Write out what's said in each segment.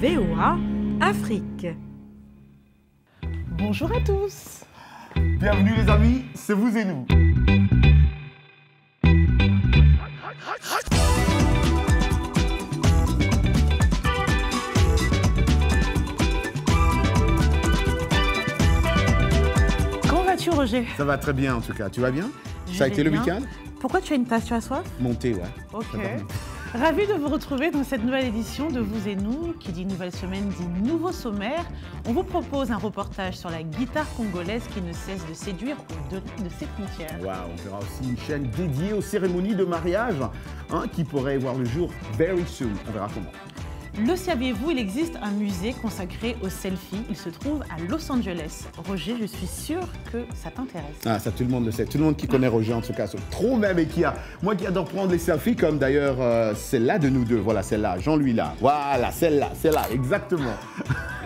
VOA Afrique. Bonjour à tous. Bienvenue les amis, c'est vous et nous. Comment vas-tu, Roger? Ça va très bien en tout cas, tu vas bien? Je Ça a été le week-end? Pourquoi tu as une tasse, tu as soif? Monté, ouais. Ok. Ravi de vous retrouver dans cette nouvelle édition de Vous et Nous, qui dit nouvelle semaine, dit nouveau sommaire. On vous propose un reportage sur la guitare congolaise qui ne cesse de séduire au-delà de ses frontières. Waouh, on verra aussi une chaîne dédiée aux cérémonies de mariage hein, qui pourrait voir le jour very soon. On verra comment. Le saviez-vous, il existe un musée consacré aux selfies. Il se trouve à Los Angeles. Roger, je suis sûre que ça t'intéresse. Ah, ça tout le monde le sait. Tout le monde qui connaît Roger en tout cas, c'est trop même et qui a. Moi qui adore prendre les selfies, comme d'ailleurs euh, celle-là de nous deux. Voilà, celle-là, Jean-Louis là. Voilà, celle-là, celle-là, exactement.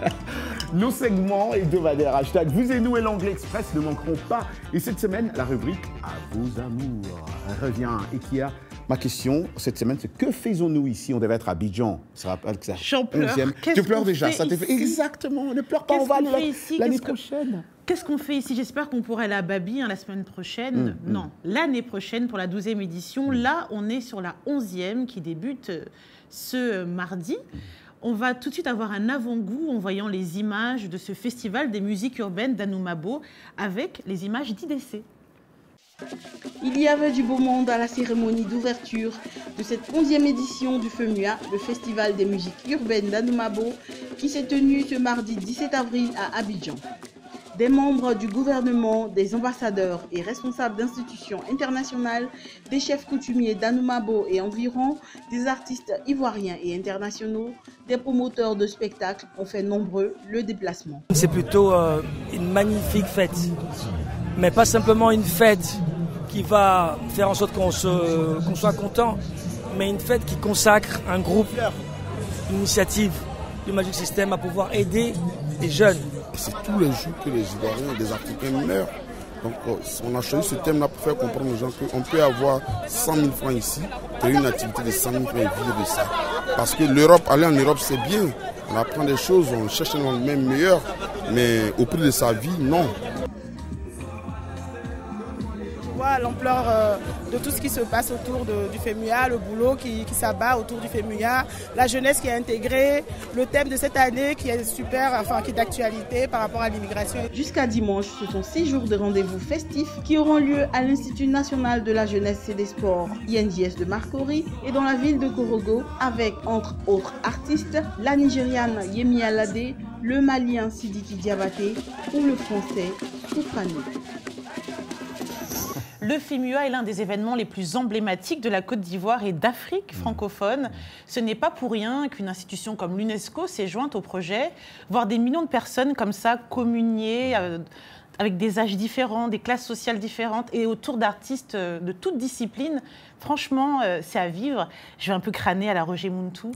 Nos segments hebdomadaires, hashtag vous et nous et l'anglais express ne manqueront pas. Et cette semaine, la rubrique à vos amours revient. Et qui a ma question cette semaine, c'est que faisons-nous ici? On devait être à Abidjan. Ça rappelle que ça. J'en pleure. 11e. Qu'est-ce Tu pleures déjà, ça fait. Exactement, ne pleure pas, on va aller l'année prochaine. Qu'est-ce qu'on fait ici? J'espère qu'on pourra aller à Babi hein, la semaine prochaine. Mm, non, l'année prochaine pour la 12e édition. Là, on est sur la 11e qui débute euh, ce euh, mardi. On va tout de suite avoir un avant-goût en voyant les images de ce festival des musiques urbaines d'Anoumabo avec les images d'IDC. Il y avait du beau monde à la cérémonie d'ouverture de cette 11e édition du FEMUA, le Festival des musiques urbaines d'Anoumabo, qui s'est tenu ce mardi 17 avril à Abidjan. Des membres du gouvernement, des ambassadeurs et responsables d'institutions internationales, des chefs coutumiers d'Anoumabo et environ, des artistes ivoiriens et internationaux, des promoteurs de spectacles ont fait nombreux le déplacement. C'est plutôt euh, une magnifique fête. Mais pas simplement une fête qui va faire en sorte qu'on soit content, mais une fête qui consacre un groupe, une initiative du Magic System à pouvoir aider les jeunes. C'est tous les jours que les Ivoiriens et les Africains meurent. Donc euh, on a choisi ce thème-là pour faire comprendre aux gens qu'on peut avoir 100 000 francs ici, créer une activité de 100 000 francs et vivre de ça. Parce que l'Europe, aller en Europe, c'est bien. On apprend des choses, on cherche un même meilleur, mais au prix de sa vie, non. L'ampleur euh, de tout ce qui se passe autour du FEMUA, le boulot qui, s'abat autour du FEMUA, la jeunesse qui est intégrée, le thème de cette année qui est super, enfin qui est d'actualité par rapport à l'immigration. Jusqu'à dimanche, ce sont six jours de rendez-vous festifs qui auront lieu à l'Institut national de la jeunesse et des sports, INJS de Marcory, et dans la ville de Korogo, avec entre autres artistes la Nigériane Yemi Alade, le Malien Sidiki Diabaté ou le Français Soufani. Le FIMUA est l'un des événements les plus emblématiques de la Côte d'Ivoire et d'Afrique francophone. Ce n'est pas pour rien qu'une institution comme l'UNESCO s'est jointe au projet. Voir des millions de personnes comme ça communier euh, avec des âges différents, des classes sociales différentes et autour d'artistes euh, de toutes disciplines, franchement, euh, c'est à vivre. Je vais un peu crâner à la Roger Muntu.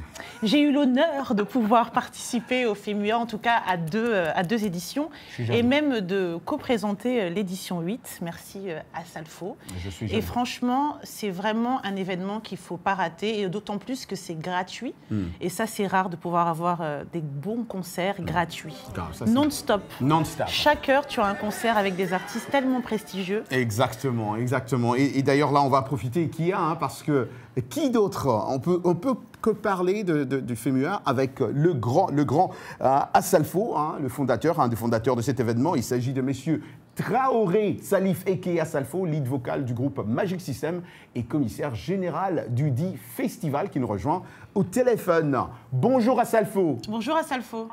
J'ai eu l'honneur de pouvoir participer au FIMUA, en tout cas à deux, euh, à deux éditions, et même de co-présenter euh, l'édition 8. Merci à Salfo. Je suis Et franchement, c'est vraiment un événement qu'il ne faut pas rater, et d'autant plus que c'est gratuit. Hmm. Et ça, c'est rare de pouvoir avoir des bons concerts gratuits. Ah, Non-stop. Non-stop. Chaque heure, tu as un concert avec des artistes tellement prestigieux. Exactement, exactement. Et, et d'ailleurs, là, on va profiter hein, parce que qui d'autre On peut, on peut que parler de, du FEMUA avec le grand, le grand euh, Assalfo, hein, le fondateur, un des fondateurs de cet événement. Il s'agit de messieurs Traoré Salif Eke Assalfo, lead vocal du groupe Magic System et commissaire général du dit festival qui nous rejoint au téléphone. Bonjour Assalfo. Bonjour à Salfo.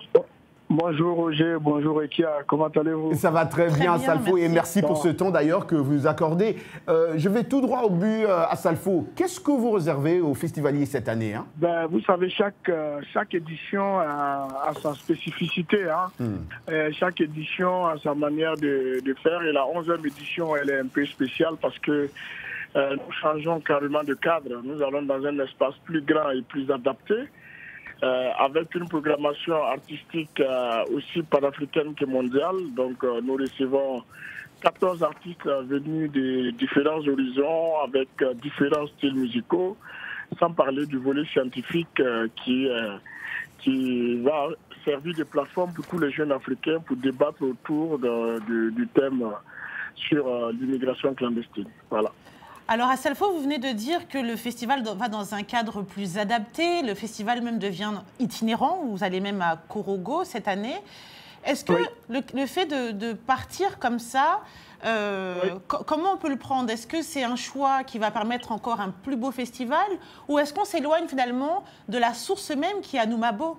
Bonjour Roger, bonjour Ekia, comment allez-vous? Ça va très, Très bien, bien, Salfo, et merci. pour ce temps d'ailleurs que vous accordez. Euh, je vais tout droit au but euh, à Salfo. Qu'est-ce que vous réservez aux festivaliers cette année hein? Ben, Vous savez, chaque, euh, chaque édition a, a sa spécificité. Hein. Hmm. Euh, chaque édition a sa manière de, de faire et la 11e édition, elle est un peu spéciale parce que euh, nous changeons carrément de cadre. Nous allons dans un espace plus grand et plus adapté. Euh, avec une programmation artistique euh, aussi panafricaine que mondiale. Donc euh, nous recevons 14 artistes venus de différents horizons avec euh, différents styles musicaux, sans parler du volet scientifique euh, qui, euh, qui va servir de plateforme pour tous les jeunes africains pour débattre autour du thème sur l'immigration clandestine. Voilà. Alors à Salfo, vous venez de dire que le festival va dans un cadre plus adapté. Le festival même devient itinérant. Vous allez même à Korogo cette année. Est-ce que le, fait de, partir comme ça, euh, comment on peut le prendre? Est-ce que c'est un choix qui va permettre encore un plus beau festival? Ou est-ce qu'on s'éloigne finalement de la source même qui est à Noumabo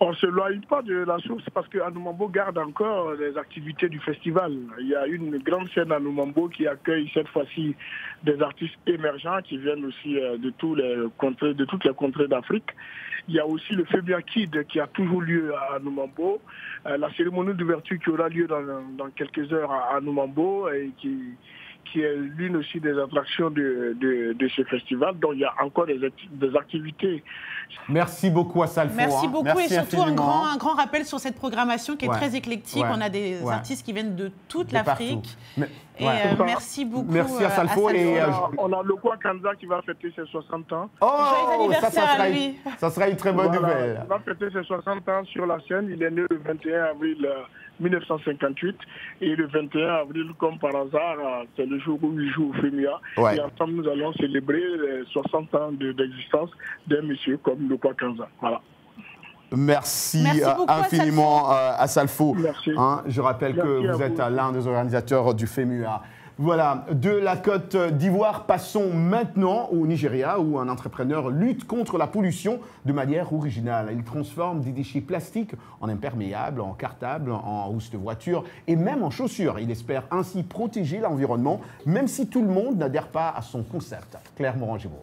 on ne s'éloigne pas de la source parce que Anoumambo garde encore les activités du festival. Il y a une grande scène à Noumambo qui accueille cette fois-ci des artistes émergents qui viennent aussi euh, de, tous les contrées, de toutes les contrées d'Afrique. Il y a aussi le Febia Kid qui a toujours lieu à Noumambo. Euh, la cérémonie d'ouverture qui aura lieu dans, dans quelques heures à Noumambo et qui, qui est l'une aussi des attractions de, de, ce festival. Donc il y a encore des, des activités. Merci beaucoup à Salfo. Merci hein. beaucoup et surtout un grand, un grand, rappel sur cette programmation qui est très éclectique. On a des artistes qui viennent de toute l'Afrique. Et euh, merci beaucoup. Merci à Salfo. Et, on a le Kanza qui va fêter ses 60 ans. Oh, ça, ça, sera une, ça sera une très bonne nouvelle. Il va fêter ses 60 ans sur la scène. Il est né le 21 avril 1958. Et le 21 avril, comme par hasard, euh, c'est le jour où il joue au FEMIA. Et ensemble, nous allons célébrer les 60 ans d'existence d'un monsieur comme le Kanza. Voilà. Merci, euh, infiniment à Salfo. Merci. Hein, je rappelle que vous êtes l'un des organisateurs du FEMUA. Voilà, de la Côte d'Ivoire, passons maintenant au Nigeria où un entrepreneur lutte contre la pollution de manière originale. Il transforme des déchets plastiques en imperméables, en cartables, en housses de voiture et même en chaussures. Il espère ainsi protéger l'environnement, même si tout le monde n'adhère pas à son concept. Claire Morangebo.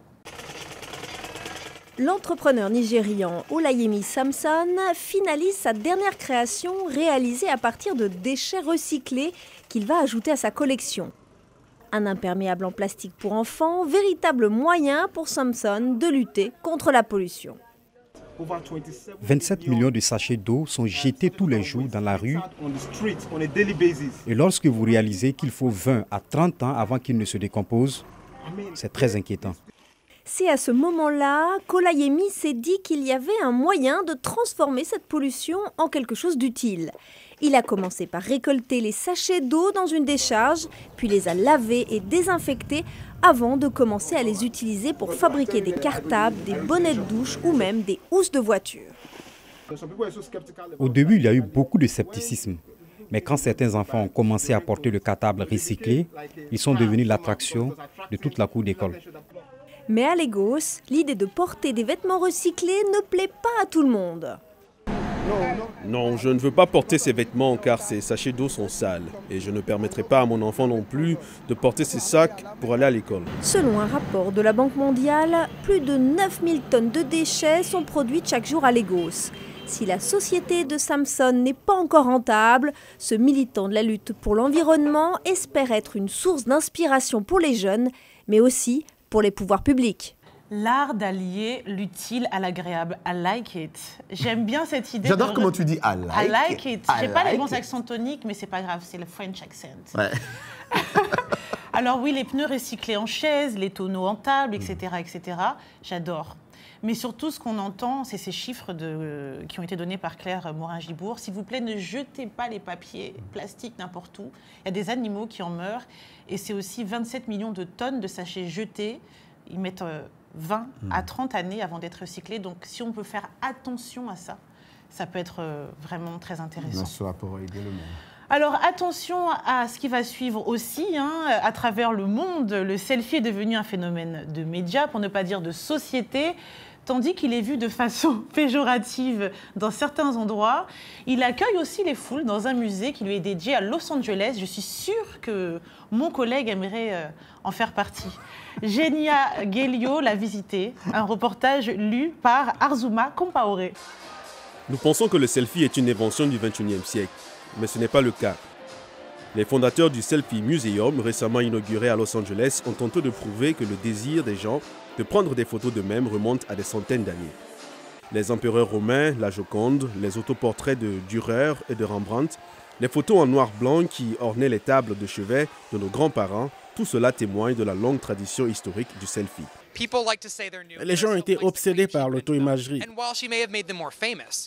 L'entrepreneur nigérian Olayemi Samson finalise sa dernière création réalisée à partir de déchets recyclés qu'il va ajouter à sa collection. Un imperméable en plastique pour enfants, véritable moyen pour Samson de lutter contre la pollution. 27 millions de sachets d'eau sont jetés tous les jours dans la rue. Et lorsque vous réalisez qu'il faut 20 à 30 ans avant qu'il ne se décompose, c'est très inquiétant. C'est à ce moment-là qu'Olayemi s'est dit qu'il y avait un moyen de transformer cette pollution en quelque chose d'utile. Il a commencé par récolter les sachets d'eau dans une décharge, puis les a lavés et désinfectés avant de commencer à les utiliser pour fabriquer des cartables, des bonnets de douche ou même des housses de voiture. Au début, il y a eu beaucoup de scepticisme. Mais quand certains enfants ont commencé à porter le cartable recyclé, ils sont devenus l'attraction de toute la cour d'école. Mais à Lagos, l'idée de porter des vêtements recyclés ne plaît pas à tout le monde. Non, je ne veux pas porter ces vêtements car ces sachets d'eau sont sales. Et je ne permettrai pas à mon enfant non plus de porter ces sacs pour aller à l'école. Selon un rapport de la Banque mondiale, plus de 9000 tonnes de déchets sont produites chaque jour à Lagos. Si la société de Samson n'est pas encore rentable, ce militant de la lutte pour l'environnement espère être une source d'inspiration pour les jeunes, mais aussi pour les pouvoirs publics. L'art d'allier l'utile à l'agréable. I like it. J'aime bien cette idée. J'adore comment tu dis I like, I like it. J'ai pas les bons accents toniques, mais c'est pas grave, c'est le French accent. Alors oui, les pneus recyclés en chaise, les tonneaux en table, etc., etc. J'adore. Mais surtout, ce qu'on entend, c'est ces chiffres de, qui ont été donnés par Claire Morin-Gibourg. S'il vous plaît, ne jetez pas les papiers plastiques n'importe où. Il y a des animaux qui en meurent. Et c'est aussi 27 millions de tonnes de sachets jetés. Ils mettent euh, 20 à 30 hmm. années avant d'être recyclé. Donc si on peut faire attention à ça, ça peut être euh, vraiment très intéressant. Bien pour aider le monde. Alors attention à ce qui va suivre aussi, hein, à travers le monde, le selfie est devenu un phénomène de médias, pour ne pas dire de société tandis qu'il est vu de façon péjorative dans certains endroits. Il accueille aussi les foules dans un musée qui lui est dédié à Los Angeles. Je suis sûre que mon collègue aimerait euh, en faire partie. Genia Gelio l'a visité, un reportage lu par Arzuma Compaoré. Nous pensons que le selfie est une invention du 21e siècle, mais ce n'est pas le cas. Les fondateurs du Selfie Museum, récemment inauguré à Los Angeles, ont tenté de prouver que le désir des gens de prendre des photos d'eux-mêmes remonte à des centaines d'années. Les empereurs romains, la Joconde, les autoportraits de Dürer et de Rembrandt, les photos en noir-blanc qui ornaient les tables de chevet de nos grands-parents, tout cela témoigne de la longue tradition historique du selfie. Les gens étaient obsédés par l'auto-imagerie.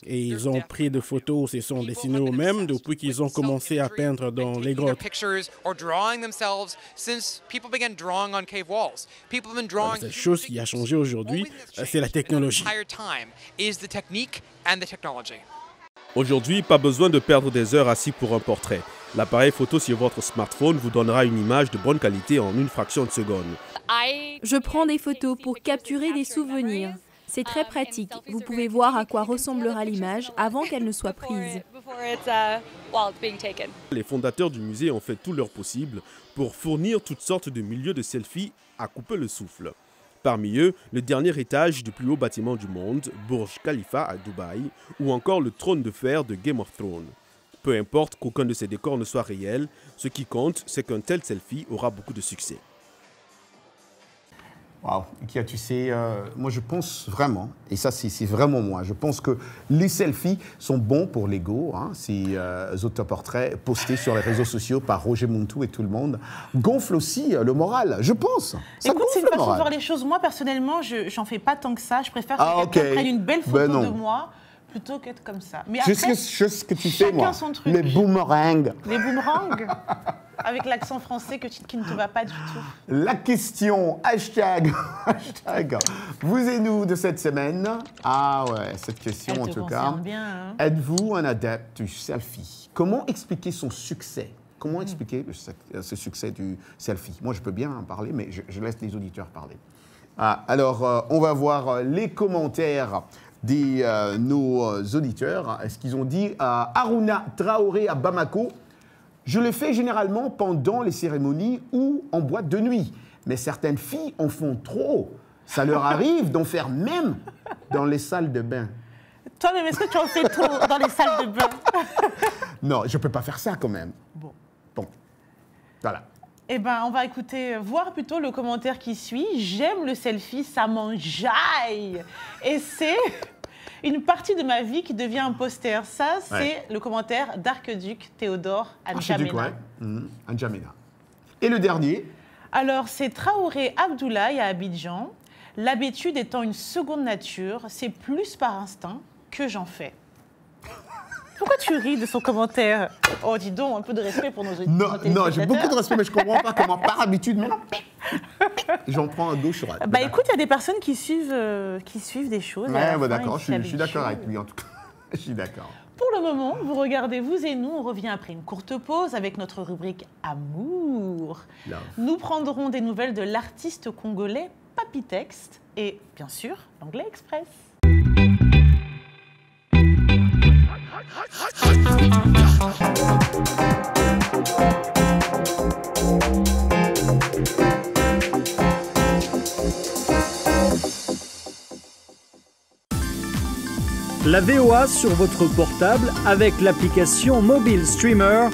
Et ils ont pris des photos, se sont dessinés eux-mêmes depuis qu'ils ont commencé à peindre dans les grottes. La chose qui a changé aujourd'hui, c'est la technologie. Aujourd'hui, pas besoin de perdre des heures assis pour un portrait. L'appareil photo sur votre smartphone vous donnera une image de bonne qualité en une fraction de seconde. Je prends des photos pour capturer des souvenirs. C'est très pratique. Vous pouvez voir à quoi ressemblera l'image avant qu'elle ne soit prise. Les fondateurs du musée ont fait tout leur possible pour fournir toutes sortes de milieux de selfies à couper le souffle. Parmi eux, le dernier étage du plus haut bâtiment du monde, Burj Khalifa à Dubaï, ou encore le trône de fer de Game of Thrones. Peu importe qu'aucun de ces décors ne soit réel, ce qui compte, c'est qu'un tel selfie aura beaucoup de succès. Waouh, Kia, tu sais, euh, moi je pense vraiment, et ça c'est vraiment moi, je pense que les selfies sont bons pour l'ego. Hein, ces euh, autoportraits postés sur les réseaux sociaux par Roger Montou et tout le monde gonflent aussi euh, le moral, je pense. Ça Écoute, c'est une façon de voir les choses. Moi personnellement, je n'en fais pas tant que ça. Je préfère que ah, quelqu'un prenne une belle photo Ben de moi plutôt qu'être comme ça. Mais après, sais ce que tu fais, moi. son truc. Les boomerangs. les boomerangs avec l'accent français que tu- qui ne te va pas du tout. La question, hashtag, hashtag, vous et nous de cette semaine. Ah ouais, cette question Elle en tout cas. bien, hein. Êtes-vous un adepte du selfie? Comment expliquer son succès? Comment expliquer le euh, ce succès du selfie? Moi, je peux bien en parler, mais je, je laisse les auditeurs parler. Ah, alors, euh, on va voir euh, les commentaires de euh, nos auditeurs. Est-ce qu'ils ont dit euh, Aruna Traoré à Bamako je le fais généralement pendant les cérémonies ou en boîte de nuit. Mais certaines filles en font trop. Ça leur arrive d'en faire même dans les salles de bain. Toi-même, est-ce que tu en fais trop dans les salles de bain? Non, je ne peux pas faire ça quand même. Bon. Bon, voilà. Eh ben, on va écouter, voir plutôt le commentaire qui suit. J'aime le selfie, ça m'enjaille. Et c'est une partie de ma vie qui devient un poster. Ça, c'est Ouais. le commentaire d'Arqueduc Théodore Adjamena. ouais. N'Djamena. Et le dernier, Alors, c'est Traoré Abdoulaye à Abidjan. L'habitude étant une seconde nature, c'est plus par instinct que j'en fais. Pourquoi tu ris de son commentaire Oh, dis donc, un peu de respect pour nos non, nos non, j'ai beaucoup de respect, mais je comprends pas comment par habitude, mais non. J'en prends un gauche droite. Bah écoute, il y a des personnes qui suivent, euh, qui suivent des choses. Ouais, fin, d'accord, je suis, je suis s'y d'accord avec lui en tout cas. Je suis d'accord. Pour le moment, vous regardez vous et nous. On revient après une courte pause avec notre rubrique Amour. Love. Nous prendrons des nouvelles de l'artiste congolais Papy Texte et bien sûr l'anglais express. La VOA sur votre portable avec l'application Mobile Streamer.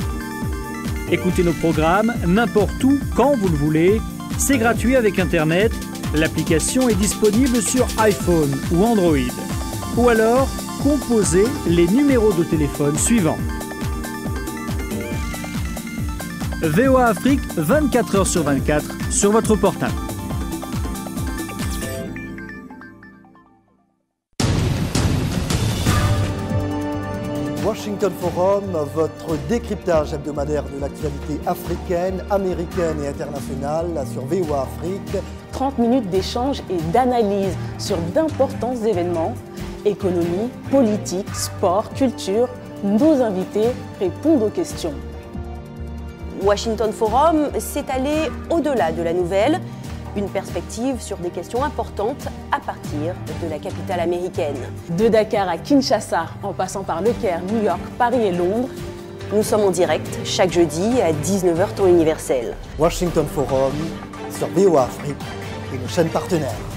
Écoutez nos programmes n'importe où, quand vous le voulez. C'est gratuit avec Internet. L'application est disponible sur iPhone ou Android. Ou alors, composez les numéros de téléphone suivants. VOA Afrique 24 h sur 24 sur votre portable. Washington Forum, votre décryptage hebdomadaire de l'actualité africaine, américaine et internationale sur VOA Afrique. 30 minutes d'échange et d'analyse sur d'importants événements, économie, politique, sport, culture. Nos invités répondent aux questions. Washington Forum s'est allé au-delà de la nouvelle, une perspective sur des questions importantes à partir de la capitale américaine. De Dakar à Kinshasa, en passant par Le Caire, New York, Paris et Londres, Nous sommes en direct chaque jeudi à 19h temps universel. Washington Forum sur VOA Afrique et nos chaînes partenaires.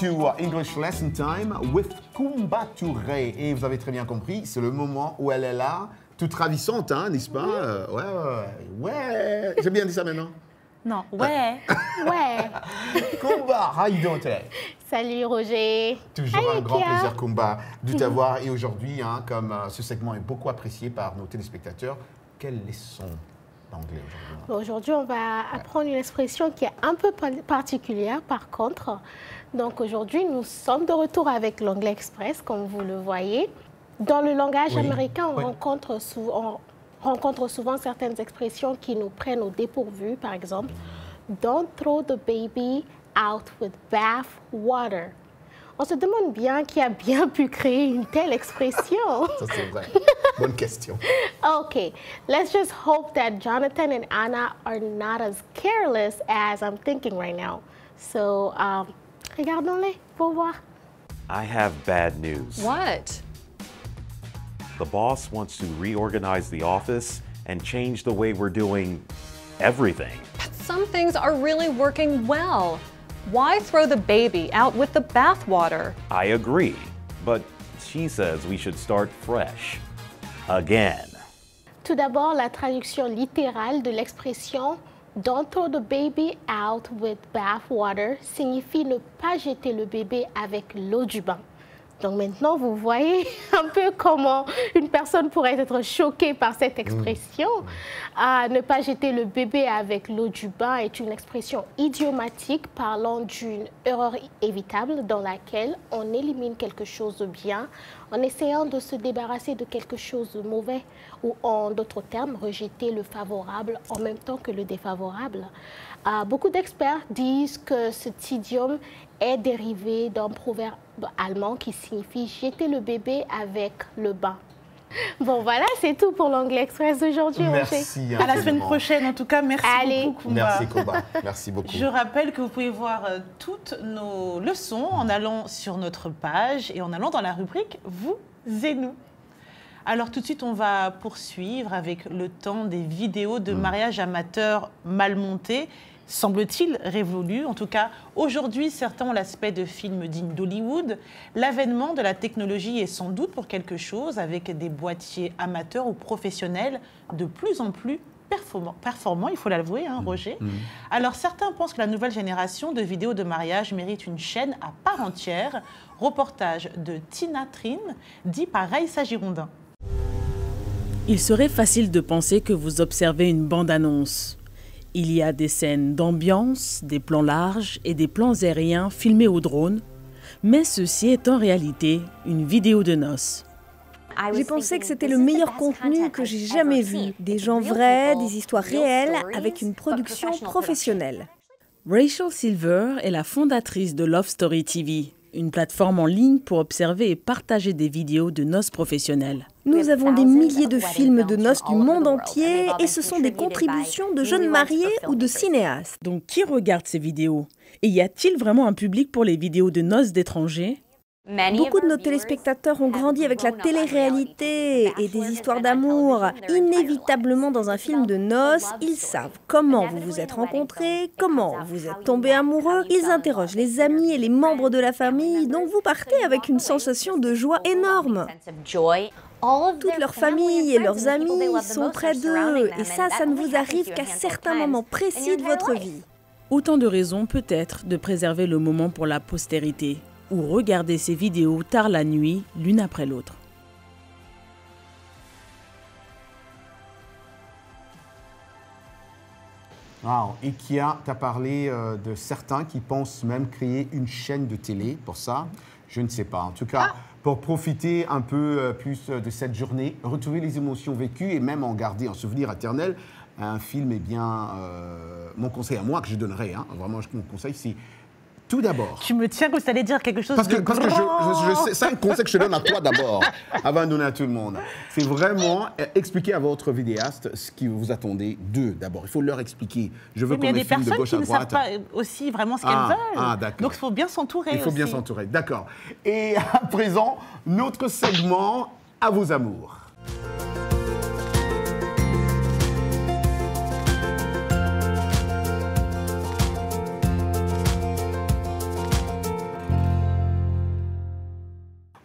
2 English Lesson Time with Kumba Touré. Et vous avez très bien compris, c'est le moment où elle est là, toute ravissante, hein, n'est-ce pas? Euh, Ouais, ouais, ouais. J'ai bien dit ça maintenant? Non, ouais. ouais. Kumba, how you doing today? Salut Roger. Toujours un grand plaisir, Kumba, de t'avoir. Et aujourd'hui, hein, comme euh, ce segment est beaucoup apprécié par nos téléspectateurs, quelle leçon d'anglais aujourd'hui? Aujourd'hui, on va apprendre une expression qui est un peu particulière par contre. Donc aujourd'hui, nous sommes de retour avec l'anglais express, comme vous le voyez. Dans le langage américain, on, rencontre souvent, on rencontre souvent certaines expressions qui nous prennent au dépourvu. Par exemple, Don't throw the baby out with bath water. On se demande bien qui a bien pu créer une telle expression. Ça, c'est vrai. Bonne question. Okay, let's just hope that Jonathan and Anna are not as careless as I'm thinking right now. So, um, regardons-les pour voir. I have bad news. What? The boss wants to reorganize the office and change the way we're doing everything. But some things are really working well. Why throw the baby out with the bathwater? I agree, but she says we should start fresh. Again. Tout d'abord, la traduction littérale de l'expression Don't throw the baby out with bathwater signifie ne pas jeter le bébé avec l'eau du bain. Donc maintenant, vous voyez un peu comment une personne pourrait être choquée par cette expression. Mm. ne pas jeter le bébé avec l'eau du bain est une expression idiomatique parlant d'une erreur évitable dans laquelle on élimine quelque chose de bien en essayant de se débarrasser de quelque chose de mauvais ou en d'autres termes, rejeter le favorable en même temps que le défavorable. Euh, beaucoup d'experts disent que cet idiome est dérivé d'un proverbe allemand qui signifie jeter le bébé avec le bain. Bon, voilà, c'est tout pour l'anglais express d'aujourd'hui. Merci. À la semaine prochaine, en tout cas. Merci beaucoup, Merci, Koba. Merci beaucoup. Je rappelle que vous pouvez voir euh, toutes nos leçons en allant sur notre page et en allant dans la rubrique Vous et nous. Alors tout de suite, on va poursuivre avec le temps des vidéos de mm. mariage amateur mal montées semble-t-il, révolu. En tout cas, aujourd'hui, certains ont l'aspect de films dignes d'Hollywood. L'avènement de la technologie est sans doute pour quelque chose, avec des boîtiers amateurs ou professionnels de plus en plus performants, il faut l'avouer, hein, mmh. Roger. Mmh. Alors certains pensent que la nouvelle génération de vidéos de mariage mérite une chaîne à part entière. Reportage de Tina Trin, dit par Raïssa Girondin. Il serait facile de penser que vous observez une bande-annonce. Il y a des scènes d'ambiance, des plans larges et des plans aériens filmés au drone, mais ceci est en réalité une vidéo de noces. J'ai pensé que c'était le meilleur contenu que j'ai jamais vu. Des gens vrais, des histoires réelles, avec une production professionnelle. Rachel Silver est la fondatrice de Love Story TV, une plateforme en ligne pour observer et partager des vidéos de noces professionnelles. Nous avons des milliers de films de noces du monde entier et ce sont des contributions de jeunes mariés ou de cinéastes. Donc qui regarde ces vidéos? Et y a-t-il vraiment un public pour les vidéos de noces d'étrangers? Beaucoup de nos téléspectateurs ont grandi avec la télé-réalité et des histoires d'amour. Inévitablement, dans un film de noces, ils savent comment vous vous êtes rencontrés, comment vous êtes tombés amoureux. Ils interrogent les amis et les membres de la famille, donc vous partez avec une sensation de joie énorme. Toute leur famille et leurs amis sont près d'eux, et ça, ça ne vous arrive qu'à certains moments précis de votre vie. Autant de raisons peut-être de préserver le moment pour la postérité ou regarder ces vidéos tard la nuit, l'une après l'autre. Wow. Et qui a, tu as parlé euh, de certains qui pensent même créer une chaîne de télé pour ça. Je ne sais pas. En tout cas, ah. pour profiter un peu euh, plus de cette journée, retrouver les émotions vécues et même en garder un souvenir éternel, un film, eh bien, euh, mon conseil à moi que je donnerais, hein, vraiment, mon conseil, c'est tout d'abord. Tu me tiens que tu allais dire quelque chose parce que, de Parce que je, c'est un conseil que je donne à toi d'abord, avant de donner à tout le monde. C'est vraiment expliquer à votre vidéaste ce que vous attendez d'eux d'abord. Il faut leur expliquer. Je veux qu'on me filme de gauche à droite. Il y a des personnes qui ne savent pas aussi vraiment ce qu'elles ah, veulent. Ah, d'accord. Donc il faut bien s'entourer Il faut bien s'entourer, d'accord. Et à présent, notre segment à vos amours.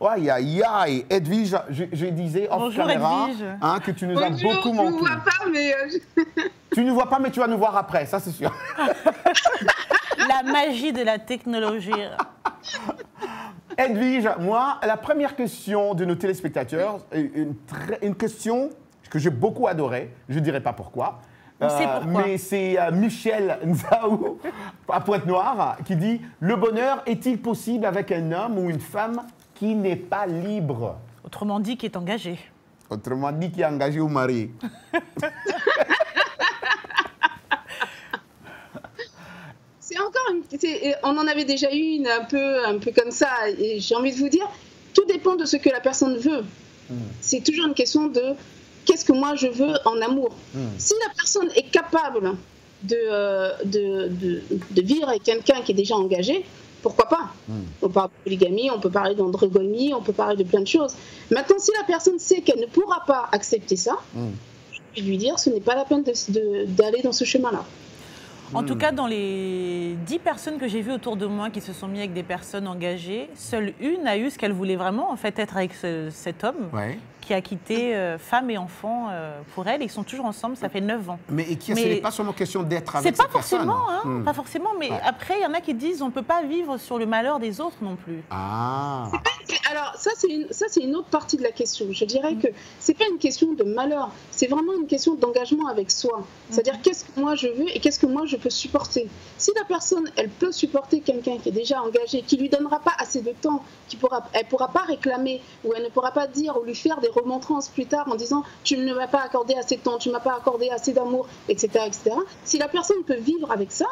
Aïe, aïe, aïe. Edwige, je, je disais en Bonjour, caméra hein, que tu nous as Bonjour, beaucoup je manqué. ne vois pas, mais euh, Tu ne nous vois pas, mais tu vas nous voir après, ça c'est sûr. La magie de la technologie. Edwige, moi, la première question de nos téléspectateurs, est une, très- une question que j'ai beaucoup adorée, je ne dirai pas pourquoi. Sait pourquoi. mais c'est euh, Michel Nzaou, à Pointe-Noire, qui dit Le bonheur est-il possible avec un homme ou une femme? Qui n'est pas libre Autrement dit, qui est engagé. Autrement dit, qui est engagé ou marié. c'est encore une. c'est- On en avait déjà eu une un peu, un peu comme ça, et j'ai envie de vous dire, tout dépend de ce que la personne veut. C'est toujours une question de qu'est-ce que moi je veux en amour. Si la personne est capable de, euh, de, de, de vivre avec quelqu'un qui est déjà engagé, pourquoi pas On parle de polygamie, on peut parler d'androgonie, on peut parler de plein de choses. Maintenant, si la personne sait qu'elle ne pourra pas accepter ça, je vais lui dire ce n'est pas la peine de- de- d'aller dans ce chemin-là. En Hmm. tout cas, dans les 10 personnes que j'ai vues autour de moi qui se sont mis avec des personnes engagées, seule une a eu ce qu'elle voulait vraiment, en fait, être avec ce- cet homme Ouais. Qui a quitté euh, femme et enfant euh, pour elle. Ils sont toujours ensemble, ça fait 9 ans. Mais et qui, Mais- ce n'est pas seulement question d'être avec C'est pas cette personne. forcément, hein, Hmm. pas forcément, mais Ouais. après, il y en a qui disent on peut pas vivre sur le malheur des autres non plus. Ah. Alors ça c'est une, ça c'est une autre partie de la question. Je dirais que c'est pas une question de malheur, c'est vraiment une question d'engagement avec soi. C'est-à-dire qu'est-ce que moi je veux et qu'est-ce que moi je peux supporter? Si la personne elle peut supporter quelqu'un qui est déjà engagé, qui lui donnera pas assez de temps, qui pourra, elle pourra pas réclamer ou elle ne pourra pas dire ou lui faire des remontrances plus tard en disant tu ne m'as pas accordé assez de temps, tu ne m'as pas accordé assez d'amour, etc., etc. Si la personne peut vivre avec ça,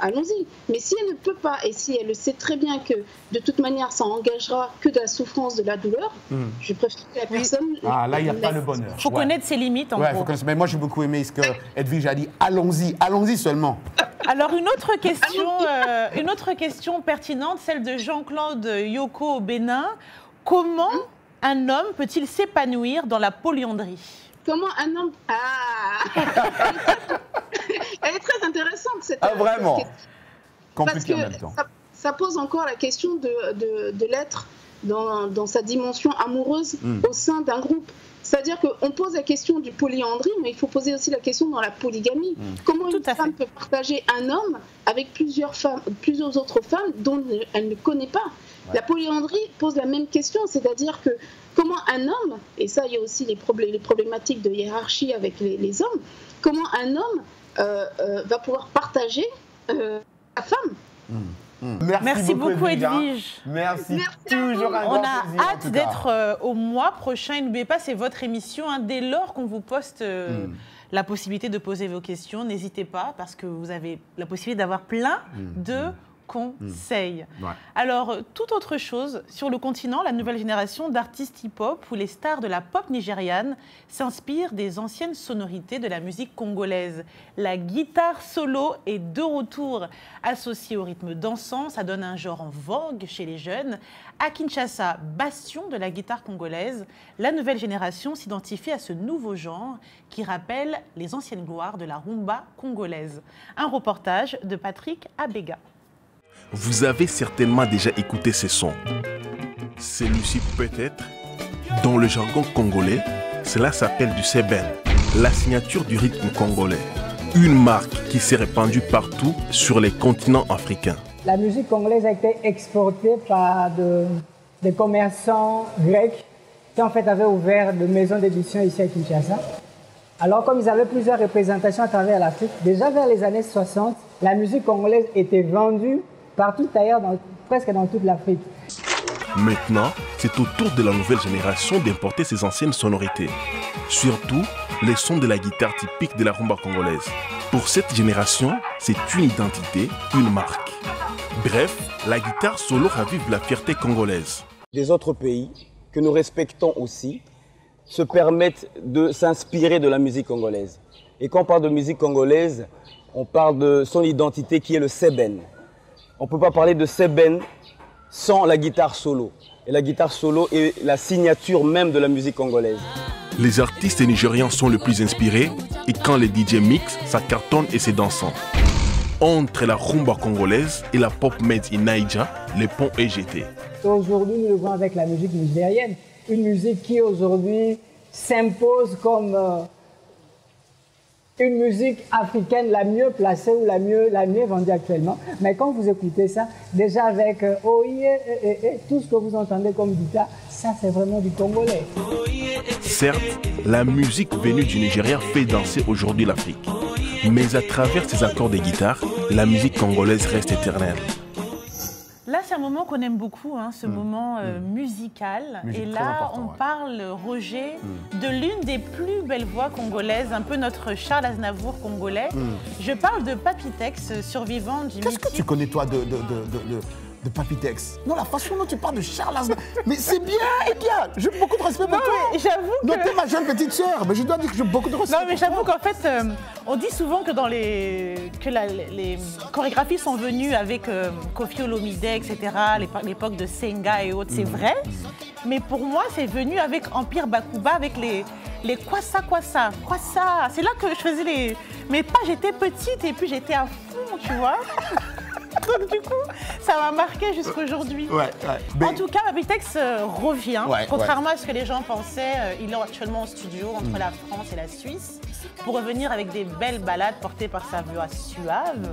allons-y. Mais si elle ne peut pas, et si elle sait très bien que de toute manière ça engagera que de la souffrance, de la douleur, je préfère que la personne. Ah, là, il n'y a pas le bonheur. Il faut Ouais. connaître ses limites, en Ouais, gros. faut connaître- Mais moi, j'ai beaucoup aimé ce que Edwige a dit. Allons-y, allons-y seulement. Alors une autre question, euh, une autre question pertinente, celle de Jean-Claude Yoko au Bénin. Comment un homme peut-il s'épanouir dans la polyandrie Comment un homme. Ah Elle est très intéressante cette. Ah, vraiment cette question. Parce Compliqué que en même temps. ça, ça pose encore la question de, de, de l'être dans, dans sa dimension amoureuse Mm. au sein d'un groupe. C'est-à-dire qu'on pose la question du polyandrie, mais il faut poser aussi la question dans la polygamie. Mm. Comment une femme peut partager un homme avec plusieurs, femmes, plusieurs autres femmes dont elle ne connaît pas? La polyandrie pose la même question, c'est-à-dire que comment un homme, et ça il y a aussi les, problé- les problématiques de hiérarchie avec les, les hommes, comment un homme euh, euh, va pouvoir partager euh, sa femme? Merci, Merci beaucoup, hein. Edwige. Merci, toujours un On a plaisir, hâte d'être euh, au mois prochain. Et N'oubliez pas, c'est votre émission. hein. Dès lors qu'on vous poste euh, Hmm. la possibilité de poser vos questions, n'hésitez pas parce que vous avez la possibilité d'avoir plein Hmm. Ouais. Alors, euh, toute autre chose, sur le continent, la nouvelle génération d'artistes hip-hop où les stars de la pop nigériane s'inspirent des anciennes sonorités de la musique congolaise. La guitare solo est de retour associée au rythme dansant, ça donne un genre en vogue chez les jeunes. À Kinshasa, bastion de la guitare congolaise, la nouvelle génération s'identifie à ce nouveau genre qui rappelle les anciennes gloires de la rumba congolaise. Un reportage de Patrick Abega. Vous avez certainement déjà écouté ces sons. Celui-ci peut-être, dans le jargon congolais, cela s'appelle du seben, la signature du rythme congolais. Une marque qui s'est répandue partout sur les continents africains. La musique congolaise a été exportée par de- des commerçants grecs qui en fait avaient ouvert de maisons d'édition ici à Kinshasa. Alors comme ils avaient plusieurs représentations à travers l'Afrique, déjà vers les années 60, la musique congolaise était vendue partout ailleurs, dans- presque dans toute l'Afrique. Maintenant, c'est au tour de la nouvelle génération d'importer ces anciennes sonorités. Surtout les sons de la guitare typique de la rumba congolaise. Pour cette génération, c'est une identité, une marque. Bref, la guitare solo ravive la fierté congolaise. des autres pays que nous respectons aussi se permettent de s'inspirer de la musique congolaise. Et quand on parle de musique congolaise, on parle de son identité qui est le seben. On ne peut pas parler de seben sans la guitare solo. Et la guitare solo est la signature même de la musique congolaise. Les artistes nigérians sont les plus inspirés et quand les DJ mixent, ça cartonne et c'est dansant. Entre la rumba congolaise et la pop made in Naija, le pont est jeté. Et aujourd'hui, nous le voyons avec la musique nigérienne. Une musique qui aujourd'hui s'impose comme euh, une musique africaine la mieux placée ou la mieux, vendue actuellement. Mais quand vous écoutez ça, déjà avec euh, oh yeah, et, et, tout ce que vous entendez comme guitare, ça c'est vraiment du congolais. Certes, la musique venue du Nigeria fait danser aujourd'hui l'Afrique. Mais à travers ces accords de guitare, la musique congolaise reste éternelle. Là, c'est un moment qu'on aime beaucoup, hein, ce moment euh, musical. Musique Et là, on ouais. parle, Roger, de l'une des plus belles voix congolaises, un peu notre Charles Aznavour congolais. Mm. Je parle de Papitex, survivant du Qu'est-ce que tu connais, toi, de, de, de, de, de- Papitex Non, la façon dont tu parles de Charles Aznavour. Mais c'est bien, Ekia J'ai beaucoup de respect pour Non, toi. mais j'avoue Non, que- t'es ma jeune petite sœur, mais je dois dire que j'ai beaucoup de respect Non, mais j'avoue qu'en fait, euh, on dit souvent que dans les que la- les, chorégraphies sont venues avec euh, Kofi Olomide, etc. l'épo- L'époque de Senga et autres, c'est Mhm. vrai. Mais pour moi, c'est venu avec Empire Bakuba, avec les les Kwasa Kwasa, Kwasa. C'est là que je faisais les mes pas. J'étais petite et puis j'étais à fond, tu vois. Donc du coup, ça m'a marqué jusqu'aujourd'hui. Ouais, ouais. En tout cas, Babitex euh, revient. Ouais, Contrairement à ce que les gens pensaient, euh, il est actuellement en studio entre Mm. la France et la Suisse pour revenir avec des belles balades portées par sa voix suave.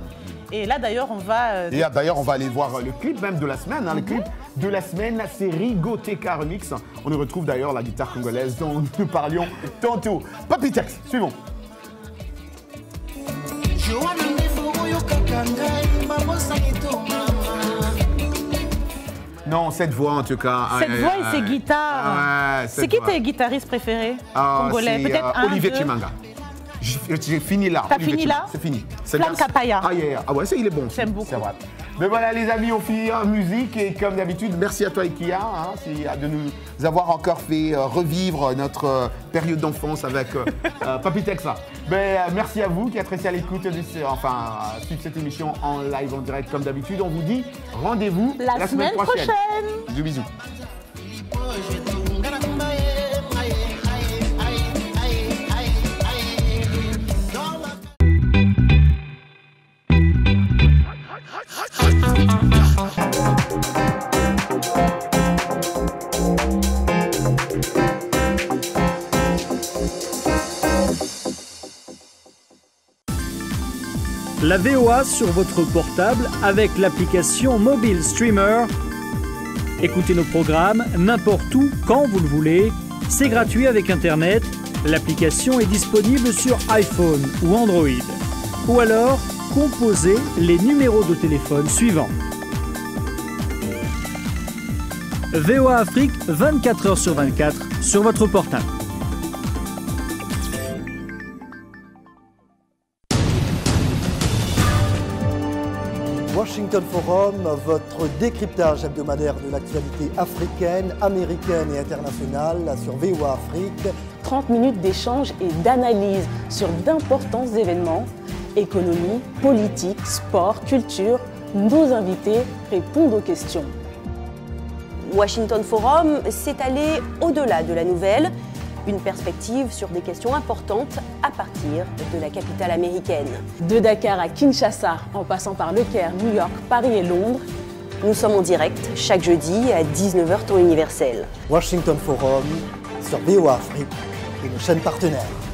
Et là, d'ailleurs, on va. euh, Et d'ailleurs, on va aller voir le clip même de la semaine. hein. Le clip de la semaine, c'est Rigoteka Remix. On y retrouve d'ailleurs la guitare congolaise dont nous parlions tantôt. Papitex, suivons. Non, cette voix en tout cas. Cette Ouais, voix et ses ouais. guitares. Ouais, c'est qui voix. tes guitaristes préférés Ah, congolais? Peut-être euh, un, Olivier deux Chimanga. J'ai fini là. T'as fini là? C'est fini. C'est Flamme. Kapaya. Ah, yeah, yeah. ah ouais, ça, il est bon. J'aime beaucoup. C'est vrai. Mais voilà, les amis, on finit en musique. Et comme d'habitude, merci à toi, Ikia, hein, de nous avoir encore fait euh, revivre notre euh, période d'enfance avec euh, euh, Papitex. là. Mais, euh, merci à vous qui êtes restés à l'écoute de ce- enfin, suivre cette émission en live, en direct, comme d'habitude. On vous dit rendez-vous La la, semaine, semaine prochaine. Bisous, bisous. La VOA sur votre portable avec l'application Mobile Streamer. Écoutez nos programmes n'importe où, quand vous le voulez. C'est gratuit avec Internet. L'application est disponible sur iPhone ou Android. Ou alors, composez les numéros de téléphone suivants. VOA Afrique 24 h sur 24 sur votre portable. Washington Forum, votre décryptage hebdomadaire de l'actualité africaine, américaine et internationale sur VOA Afrique. 30 minutes d'échange et d'analyse sur d'importants événements, économie, politique, sport, culture. Nos invités répondent aux questions. Washington Forum, c'est aller au-delà de la nouvelle, une perspective sur des questions importantes à partir de la capitale américaine. De Dakar à Kinshasa, en passant par Le Caire, New York, Paris et Londres, Nous sommes en direct chaque jeudi à 19h temps universel. Washington Forum sur VOA Afrique et nos chaînes partenaires.